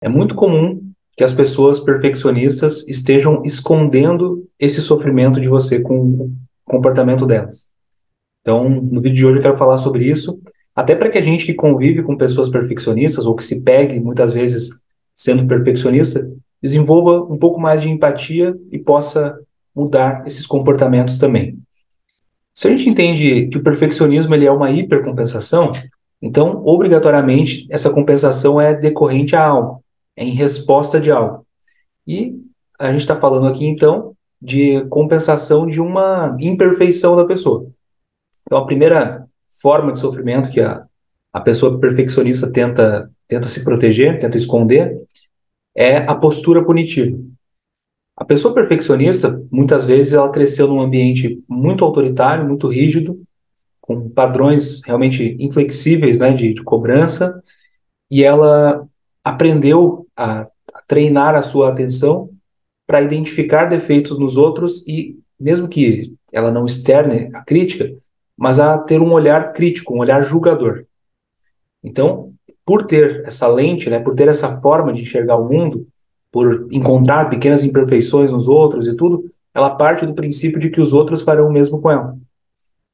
É muito comum que as pessoas perfeccionistas estejam escondendo esse sofrimento de você com o comportamento delas. Então, no vídeo de hoje eu quero falar sobre isso, até para que a gente que convive com pessoas perfeccionistas ou que se pegue muitas vezes sendo perfeccionista, desenvolva um pouco mais de empatia e possa mudar esses comportamentos também. Se a gente entende que o perfeccionismo ele é uma hipercompensação, então, obrigatoriamente, essa compensação é decorrente a algo, é em resposta de algo. E a gente está falando aqui, então, de compensação de uma imperfeição da pessoa. Então, a primeira forma de sofrimento que a, a pessoa perfeccionista tenta, tenta se proteger, tenta esconder, é a postura punitiva. A pessoa perfeccionista, muitas vezes, ela cresceu num ambiente muito autoritário, muito rígido, com padrões realmente inflexíveis né, de, de cobrança, e ela aprendeu a, a treinar a sua atenção para identificar defeitos nos outros e, mesmo que ela não externe a crítica, mas a ter um olhar crítico, um olhar julgador. Então, por ter essa lente, né, por ter essa forma de enxergar o mundo, por encontrar pequenas imperfeições nos outros e tudo, ela parte do princípio de que os outros farão o mesmo com ela.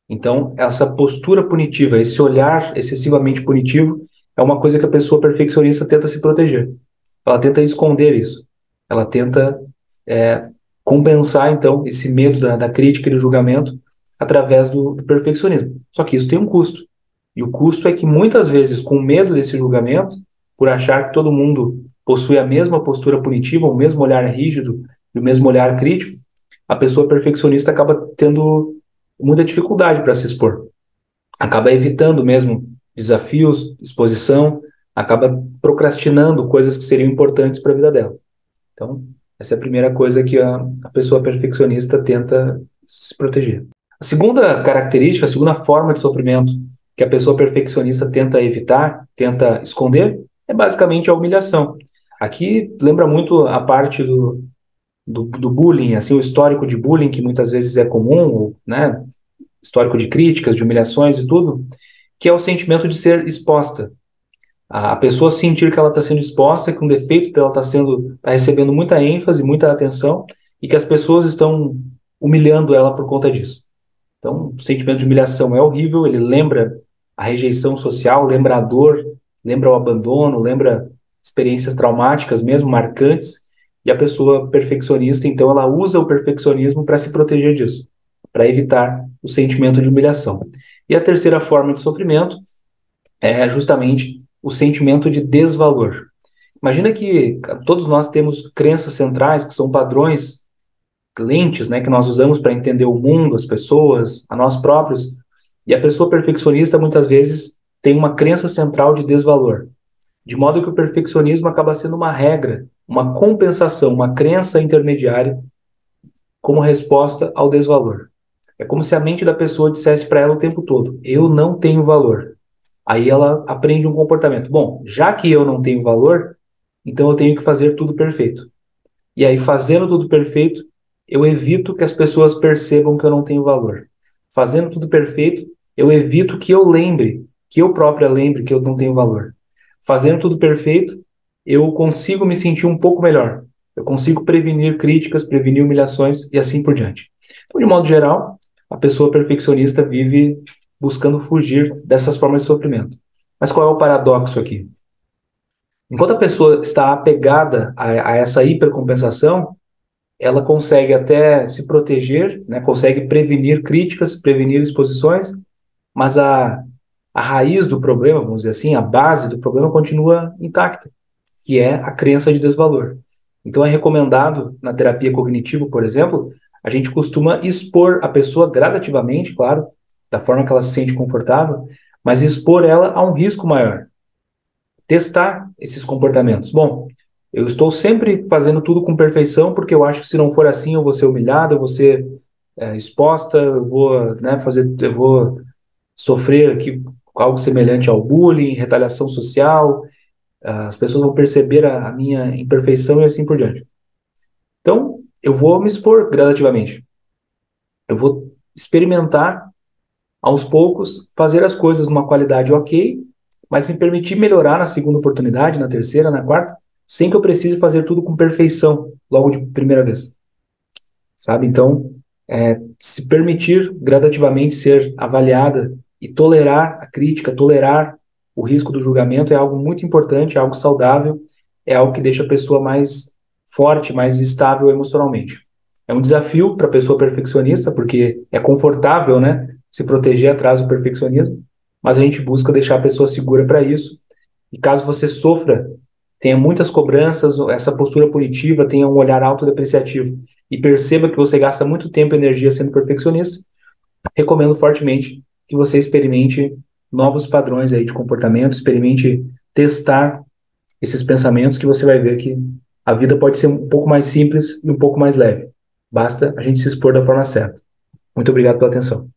Então, essa postura punitiva, esse olhar excessivamente punitivo, é uma coisa que a pessoa perfeccionista tenta se proteger. Ela tenta esconder isso. Ela tenta é, compensar, então, esse medo da, da, crítica e do julgamento através do, do perfeccionismo. Só que isso tem um custo. E o custo é que muitas vezes, com medo desse julgamento, por achar que todo mundo possui a mesma postura punitiva, o mesmo olhar rígido e o mesmo olhar crítico, a pessoa perfeccionista acaba tendo muita dificuldade para se expor. Acaba evitando mesmo desafios, exposição, acaba procrastinando coisas que seriam importantes para a vida dela. Então, essa é a primeira coisa que a, a pessoa perfeccionista tenta se proteger. A segunda característica, a segunda forma de sofrimento que a pessoa perfeccionista tenta evitar, tenta esconder, é basicamente a humilhação. Aqui lembra muito a parte do, do, do, bullying, assim, o histórico de bullying que muitas vezes é comum, né, histórico de críticas, de humilhações e tudo, que é o sentimento de ser exposta. A, pessoa sentir que ela está sendo exposta, que um defeito dela está sendo, está recebendo muita ênfase, muita atenção, e que as pessoas estão humilhando ela por conta disso. Então, o sentimento de humilhação é horrível, ele lembra a rejeição social, lembra a dor, lembra o abandono, lembra experiências traumáticas mesmo, marcantes, e a pessoa perfeccionista, então, ela usa o perfeccionismo para se proteger disso, para evitar o sentimento de humilhação. E a terceira forma de sofrimento é justamente o sentimento de desvalor. Imagina que todos nós temos crenças centrais, que são padrões, lentes, né, que nós usamos para entender o mundo, as pessoas, a nós próprios, e a pessoa perfeccionista muitas vezes tem uma crença central de desvalor. De modo que o perfeccionismo acaba sendo uma regra uma compensação, uma crença intermediária como resposta ao desvalor. É como se a mente da pessoa dissesse para ela o tempo todo: eu não tenho valor. Aí ela aprende um comportamento. Bom, já que eu não tenho valor, então eu tenho que fazer tudo perfeito. E aí, fazendo tudo perfeito, eu evito que as pessoas percebam que eu não tenho valor. Fazendo tudo perfeito, eu evito que eu lembre, que eu própria lembre que eu não tenho valor. Fazendo tudo perfeito, eu consigo me sentir um pouco melhor. Eu consigo prevenir críticas, prevenir humilhações e assim por diante. Então, de modo geral, a pessoa perfeccionista vive buscando fugir dessas formas de sofrimento. Mas qual é o paradoxo aqui? Enquanto a pessoa está apegada a, a essa hipercompensação, ela consegue até se proteger, né, consegue prevenir críticas, prevenir exposições, mas a, a raiz do problema, vamos dizer assim, a base do problema continua intacta que é a crença de desvalor. Então é recomendado na terapia cognitiva, por exemplo, a gente costuma expor a pessoa gradativamente, claro, da forma que ela se sente confortável, mas expor ela a um risco maior. Testar esses comportamentos. Bom, eu estou sempre fazendo tudo com perfeição porque eu acho que se não for assim eu vou ser humilhado, eu vou ser é, exposta, eu vou né, fazer, eu vou sofrer aqui algo semelhante ao bullying, retaliação social, as pessoas vão perceber a, a minha imperfeição e assim por diante. Então, eu vou me expor gradativamente. Eu vou experimentar aos poucos, fazer as coisas numa qualidade ok, mas me permitir melhorar na segunda oportunidade, na terceira, na quarta, sem que eu precise fazer tudo com perfeição logo de primeira vez. Sabe? Então, é, se permitir gradativamente ser avaliada e tolerar a crítica, tolerar o risco do julgamento é algo muito importante, é algo saudável, é algo que deixa a pessoa mais forte, mais estável emocionalmente. É um desafio para a pessoa perfeccionista, porque é confortável, né, se proteger atrás do perfeccionismo, mas a gente busca deixar a pessoa segura para isso. E caso você sofra, tenha muitas cobranças, essa postura punitiva, tenha um olhar autodepreciativo e perceba que você gasta muito tempo e energia sendo perfeccionista, recomendo fortemente que você experimente novos padrões aí de comportamento, experimente testar esses pensamentos que você vai ver que a vida pode ser um pouco mais simples e um pouco mais leve. Basta a gente se expor da forma certa. Muito obrigado pela atenção.